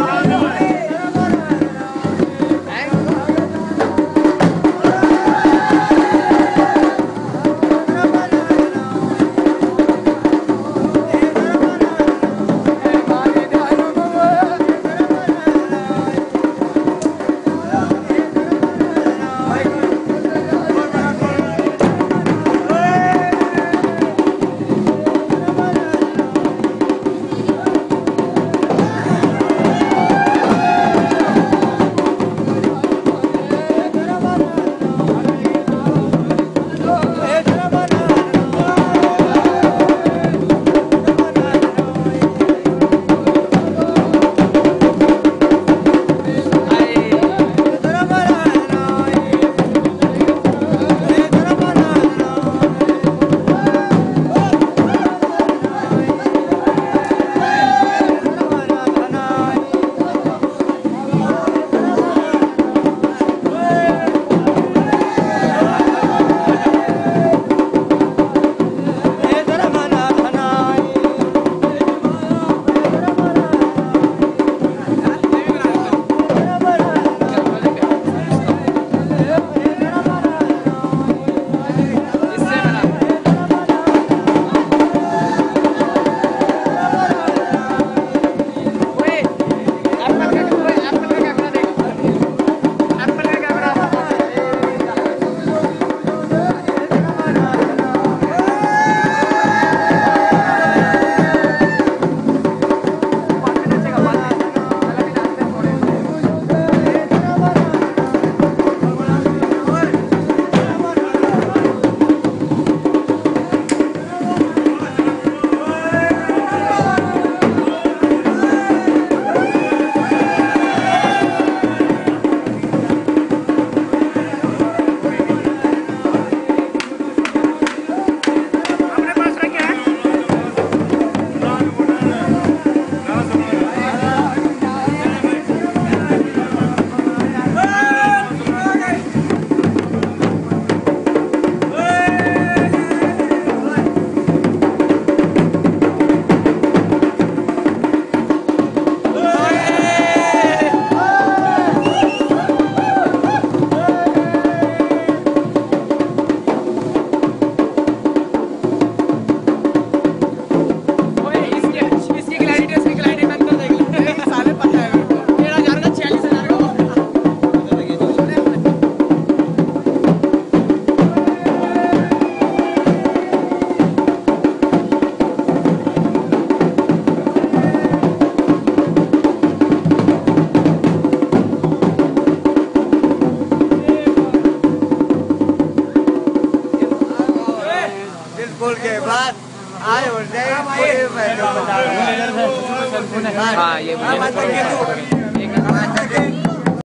Colorado. बोल के बाद आए हो जाए हाँ ये